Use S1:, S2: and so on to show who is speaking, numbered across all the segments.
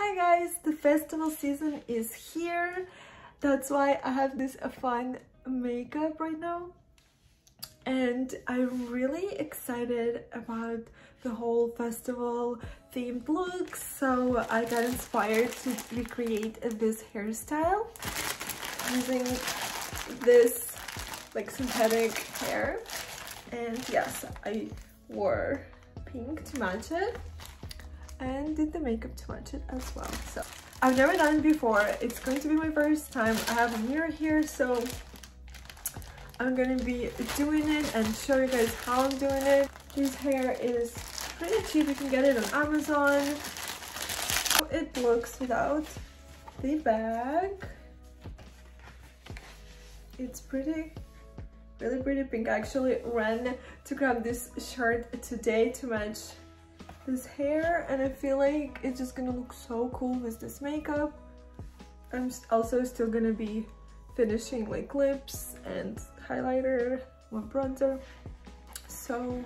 S1: Hi guys, the festival season is here. That's why I have this fun makeup right now. And I'm really excited about the whole festival themed looks. So I got inspired to recreate this hairstyle using this like synthetic hair. And yes, I wore pink to match it and did the makeup to match it as well. So I've never done it before. It's going to be my first time. I have a mirror here, so I'm gonna be doing it and show you guys how I'm doing it. This hair is pretty cheap. You can get it on Amazon. It looks without the bag. It's pretty really pretty pink. I actually ran to grab this shirt today to match this hair and I feel like it's just gonna look so cool with this makeup. I'm also still gonna be finishing like lips and highlighter, more bronzer. So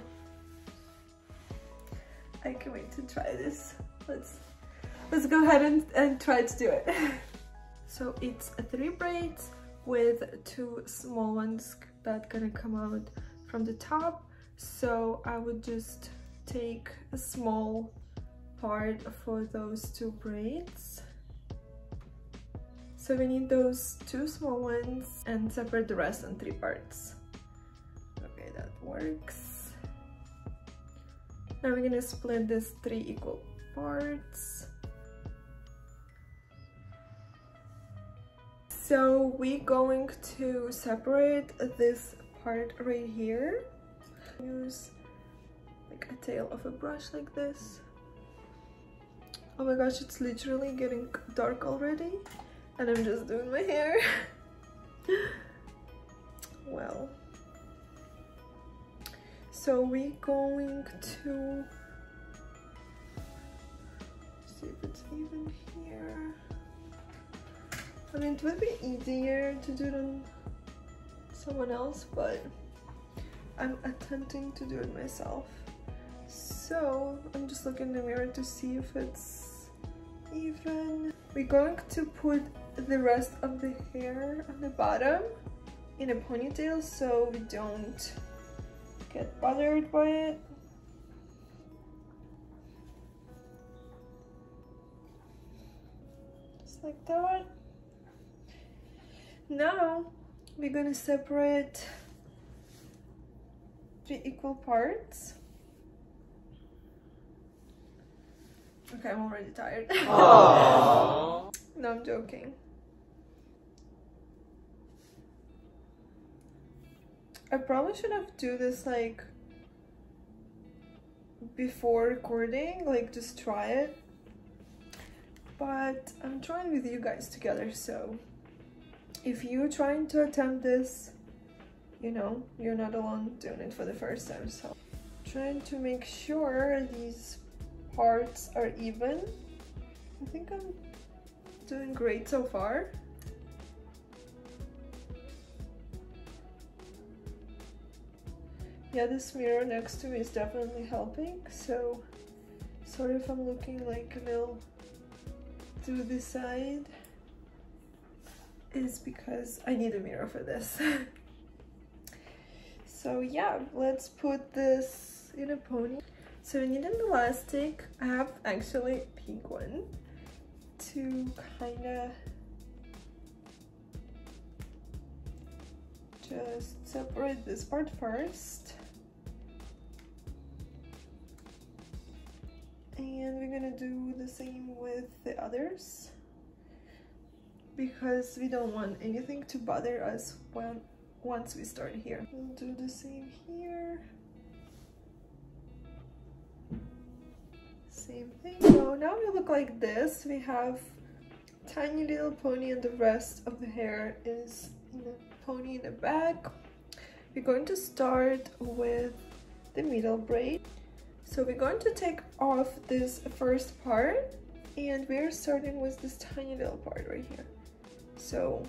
S1: I can't wait to try this. Let's let's go ahead and, and try to do it. so it's three braids with two small ones that gonna come out from the top. So I would just take a small part for those two braids. So we need those two small ones and separate the rest in three parts. Okay, that works. Now we're gonna split this three equal parts. So we're going to separate this part right here. Use like a tail of a brush like this. Oh my gosh, it's literally getting dark already and I'm just doing my hair. well. So we're going to see if it's even here. I mean, it would be easier to do it on someone else, but I'm attempting to do it myself. So I'm just looking in the mirror to see if it's even. We're going to put the rest of the hair on the bottom in a ponytail so we don't get bothered by it. Just like that. Now we're gonna separate three equal parts. Okay, I'm already tired. no, I'm joking. I probably should have do this like before recording, like just try it. But I'm trying with you guys together, so if you're trying to attempt this, you know, you're not alone doing it for the first time. So trying to make sure these parts are even. I think I'm doing great so far. Yeah, this mirror next to me is definitely helping, so sorry if I'm looking like a little to the side is because I need a mirror for this. so yeah, let's put this in a pony. So we need an elastic. I have actually a pink one to kind of just separate this part first. And we're gonna do the same with the others because we don't want anything to bother us when once we start here. We'll do the same here. Same thing. So now we look like this. We have tiny little pony and the rest of the hair is in pony in the back. We're going to start with the middle braid. So we're going to take off this first part and we're starting with this tiny little part right here. So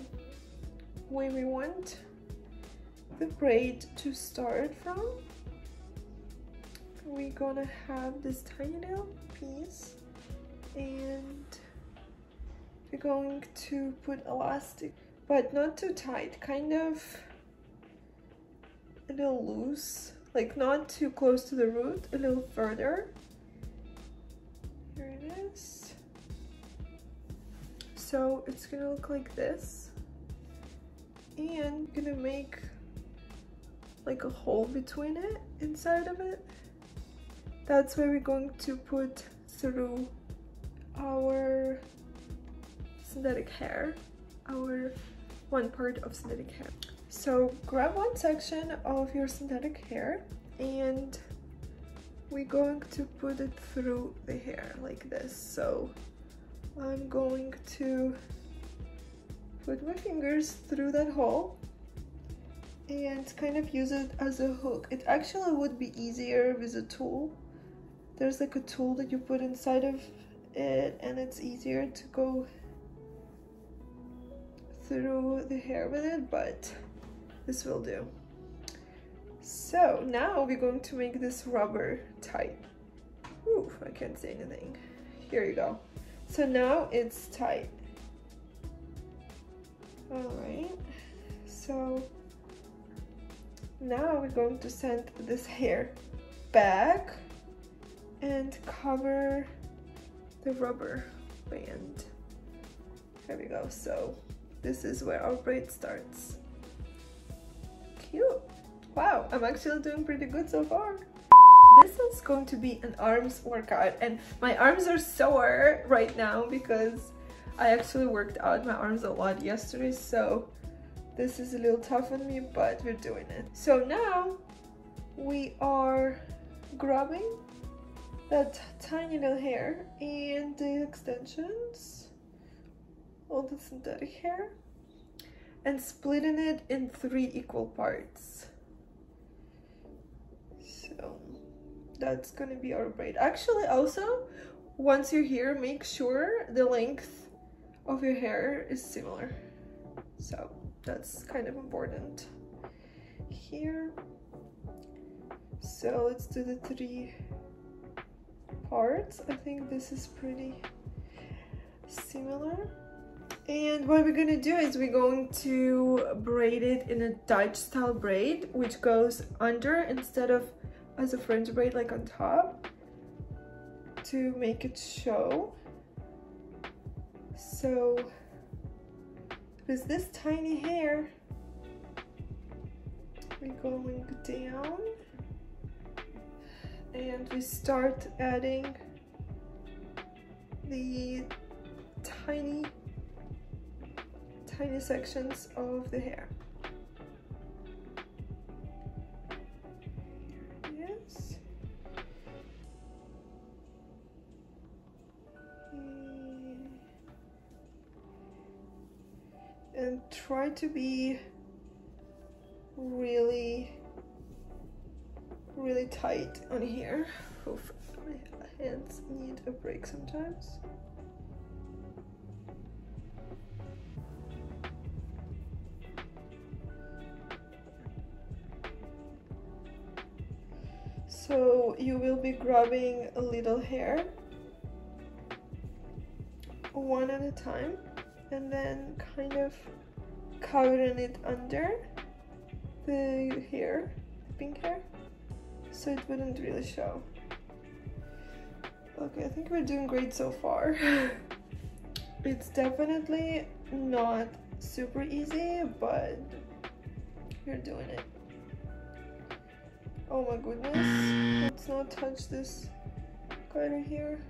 S1: where we want the braid to start from, we're gonna have this tiny little piece and we're going to put elastic, but not too tight, kind of a little loose, like not too close to the root, a little further. Here it is. So it's gonna look like this. And gonna make like a hole between it, inside of it. That's where we're going to put through our synthetic hair, our one part of synthetic hair. So grab one section of your synthetic hair and we're going to put it through the hair like this. So I'm going to put my fingers through that hole and kind of use it as a hook. It actually would be easier with a tool. There's like a tool that you put inside of it and it's easier to go through the hair with it, but this will do. So now we're going to make this rubber tight. Ooh, I can't say anything. Here you go. So now it's tight. All right, so now we're going to send this hair back and cover the rubber band. There we go. So this is where our braid starts. Cute. Wow, I'm actually doing pretty good so far. This is going to be an arms workout and my arms are sore right now because I actually worked out my arms a lot yesterday so this is a little tough on me, but we're doing it. So now we are grabbing that tiny little hair and the extensions, all the synthetic hair, and splitting it in three equal parts. So that's gonna be our braid. Actually, also, once you're here, make sure the length of your hair is similar. So that's kind of important here so let's do the three parts i think this is pretty similar. And what we're gonna do is we're going to braid it in a Dutch style braid which goes under instead of as a fringe braid like on top to make it show. So with this tiny hair we're going down and we start adding the tiny tiny sections of the hair. Yes. Mm. And try to be tight on here. Oof, my hands need a break sometimes. So you will be grabbing a little hair one at a time and then kind of covering it under the hair, pink hair, so it wouldn't really show. Okay, I think we're doing great so far. it's definitely not super easy, but you're doing it. Oh my goodness, mm. let's not touch this guy right here.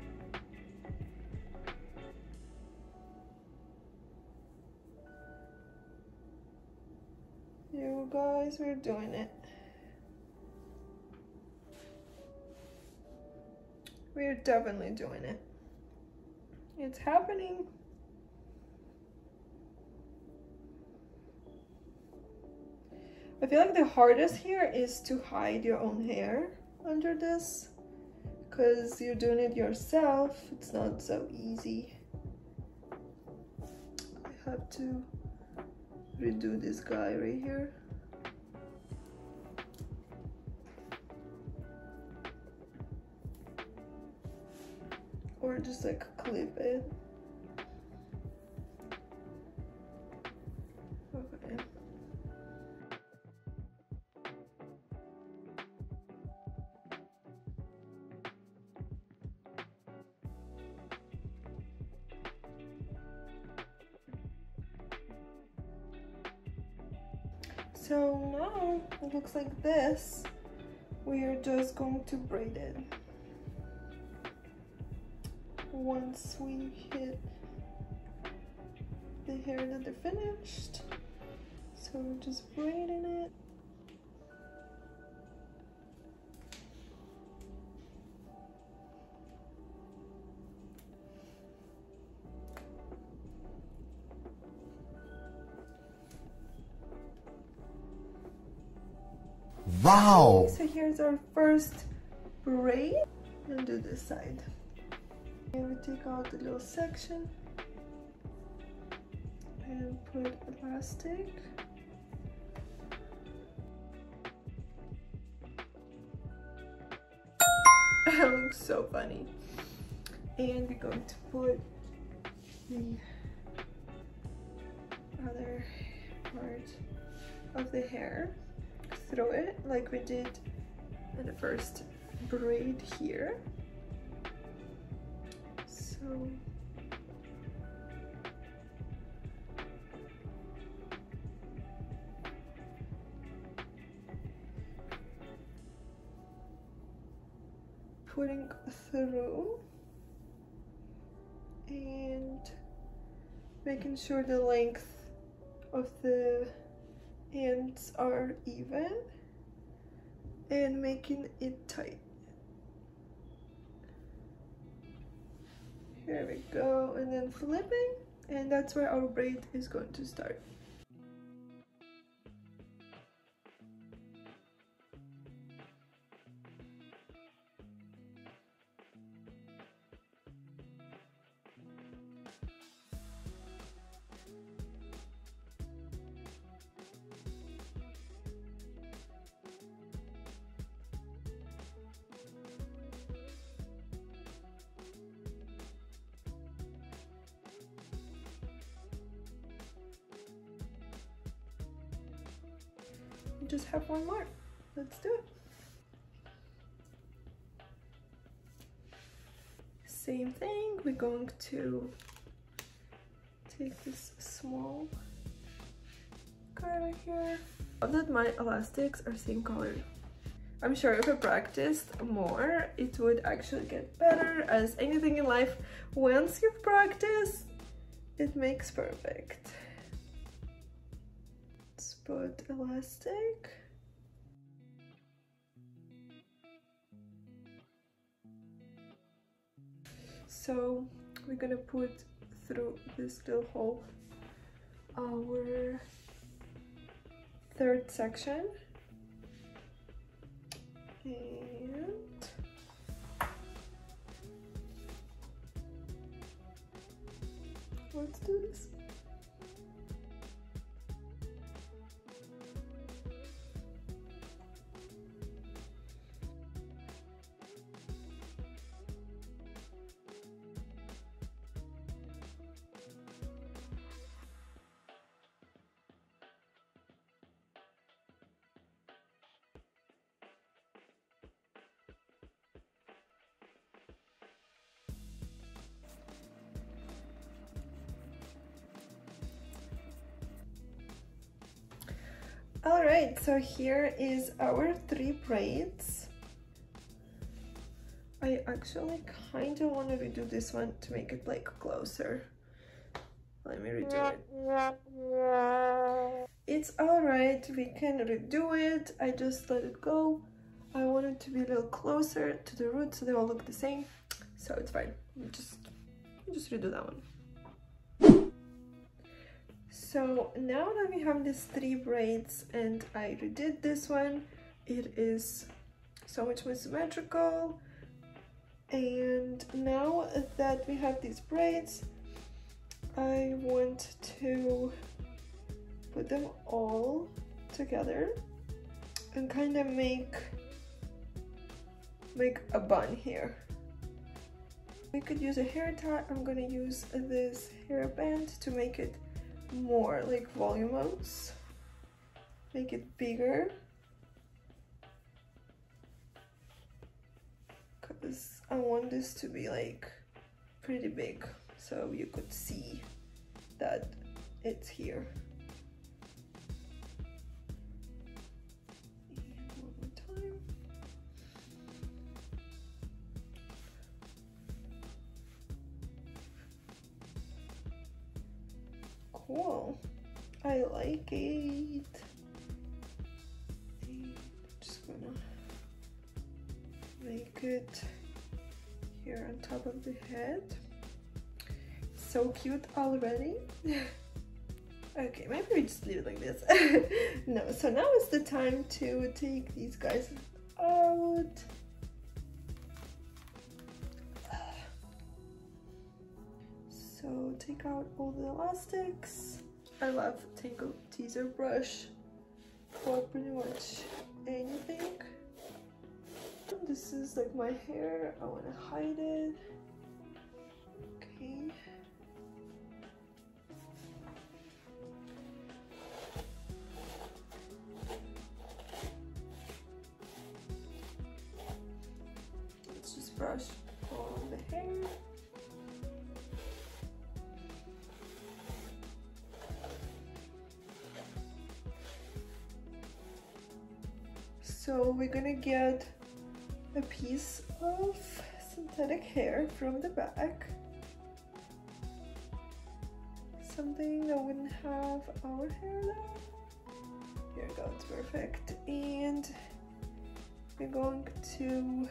S1: You guys, we're doing it. We're definitely doing it. It's happening. I feel like the hardest here is to hide your own hair under this because you're doing it yourself. It's not so easy. I have to redo this guy right here just like clip it. Okay. So now it looks like this. We are just going to braid it. Once we hit the hair that they're finished. So we're just braiding it.
S2: Wow!
S1: So here's our first braid and do this side. We take out the little section and put elastic. That looks so funny. And we're going to put the other part of the hair through it like we did in the first braid here. So putting through and making sure the length of the ends are even and making it tight. Here we go, and then flipping, and that's where our braid is going to start. Just have one more. Let's do it. Same thing, we're going to take this small right here. Love that my elastics are same color. I'm sure if I practiced more, it would actually get better as anything in life, once you've practiced, it makes perfect. Put elastic. So we're gonna put through this little hole our third section and let's do this. All right, so here is our three braids. I actually kind of want to redo this one to make it like closer. Let me redo it. It's all right, we can redo it. I just let it go. I want it to be a little closer to the root so they all look the same. So it's fine, just, just redo that one. So now that we have these three braids and I redid this one, it is so much more symmetrical. And now that we have these braids, I want to put them all together and kind of make make a bun here. We could use a hair tie. I'm gonna use this hairband to make it more like voluminous make it bigger. Because I want this to be like pretty big so you could see that it's here already. okay, maybe we just leave it like this. no, so now is the time to take these guys out. So take out all the elastics. I love Tangle Teezer Brush for pretty much anything. This is like my hair. I want to hide it. We're gonna get a piece of synthetic hair from the back. Something that wouldn't have our hair though. Here we go, it's perfect. And we're going to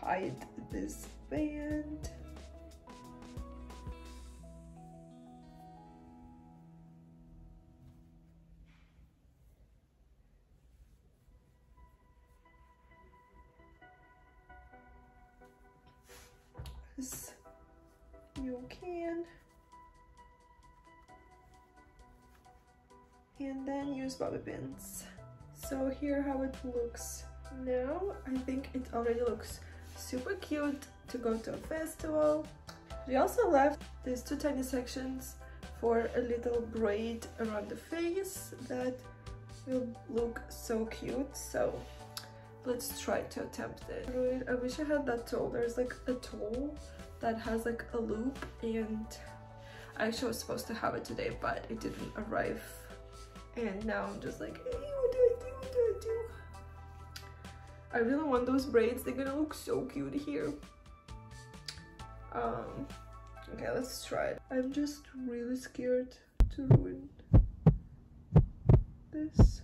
S1: hide this band. Use bobby pins. So here how it looks now. I think it already looks super cute to go to a festival. We also left these two tiny sections for a little braid around the face that will look so cute. So let's try to attempt it. I wish I had that tool. There's like a tool that has like a loop and I actually was supposed to have it today but it didn't arrive and now I'm just like hey what do I do? What do I do? I really want those braids. They're gonna look so cute here. Um okay let's try it. I'm just really scared to ruin this.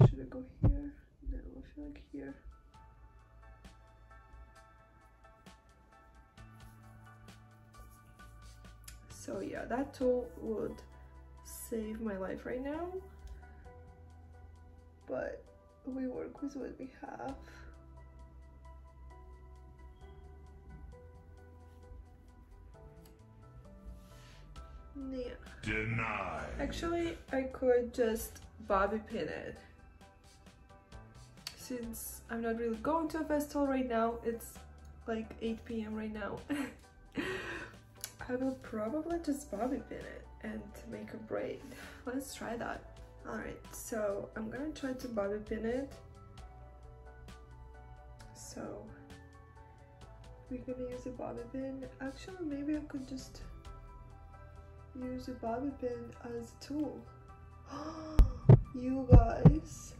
S1: Should I go here? No I feel like here So yeah, that tool would save my life right now. But we work with what we have. Yeah. Denied. Actually, I could just bobby pin it. Since I'm not really going to a festival right now, it's like 8 p.m. right now. I will probably just bobby pin it and make a braid. Let's try that. Alright, so I'm gonna try to bobby pin it. So we're gonna use a bobby pin. Actually, maybe I could just use a bobby pin as a tool. you guys.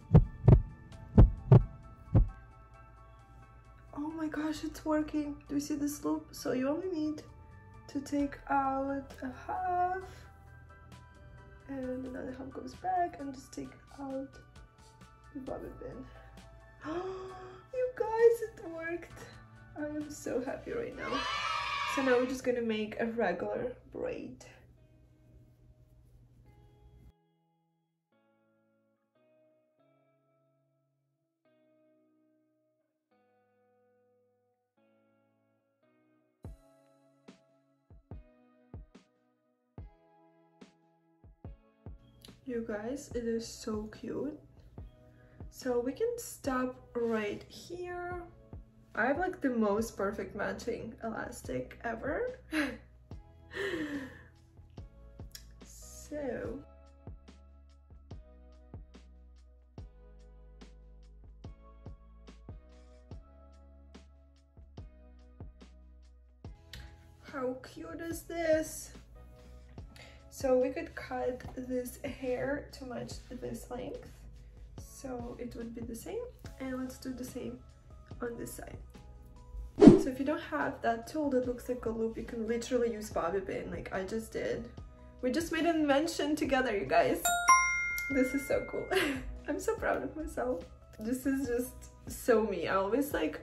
S1: Oh my gosh, it's working. Do you see this loop? So you only need to take out a half and another half goes back and just take out the bobby pin. you guys, it worked. I am so happy right now. So now we're just gonna make a regular braid. You guys it is so cute. So we can stop right here. I have like the most perfect matching elastic ever. So. How cute is this so we could cut this hair to match this length. So it would be the same. And let's do the same on this side. So if you don't have that tool that looks like a loop, you can literally use bobby pin like I just did. We just made an invention together, you guys. This is so cool. I'm so proud of myself. This is just so me. I always like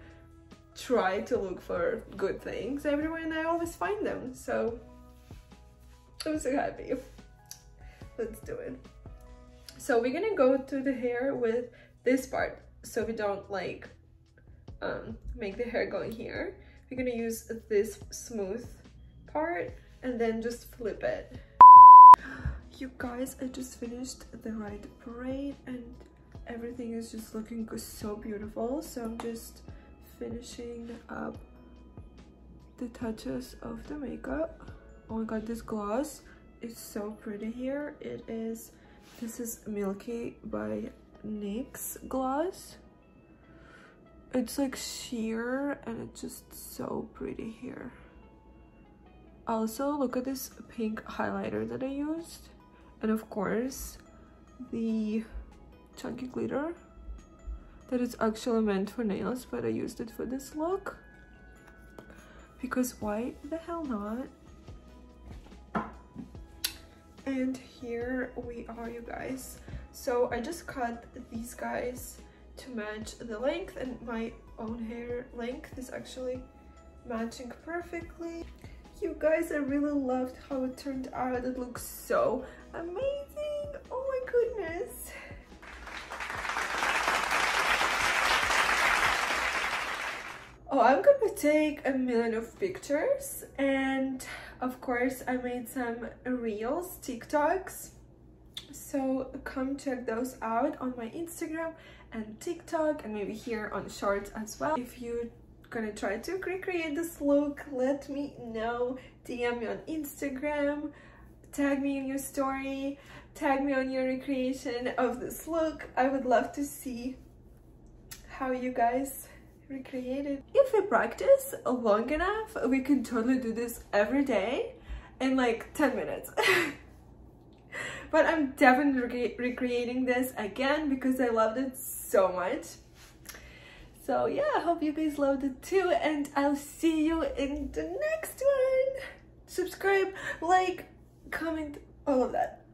S1: try to look for good things everywhere and I always find them. So I'm so happy. Let's do it. So we're gonna go to the hair with this part so we don't like um, make the hair going here. We're gonna use this smooth part and then just flip it. You guys, I just finished the right braid and everything is just looking so beautiful. So I'm just finishing up the touches of the makeup. Oh my god, this gloss is so pretty here. It is, this is Milky by NYX gloss. It's like sheer and it's just so pretty here. Also, look at this pink highlighter that I used. And of course, the chunky glitter that is actually meant for nails, but I used it for this look. Because why the hell not? And here we are, you guys. So I just cut these guys to match the length and my own hair length is actually matching perfectly. You guys, I really loved how it turned out. It looks so amazing. Oh my goodness. Oh, I'm gonna take a million of pictures and of course I made some reels, TikToks. So come check those out on my Instagram and TikTok and maybe here on shorts as well. If you're gonna try to recreate this look, let me know. DM me on Instagram, tag me in your story, tag me on your recreation of this look. I would love to see how you guys recreate it. If we practice long enough, we can totally do this every day in like 10 minutes. but I'm definitely recreating this again because I loved it so much. So yeah, I hope you guys loved it too and I'll see you in the next one. Subscribe, like, comment, all of that.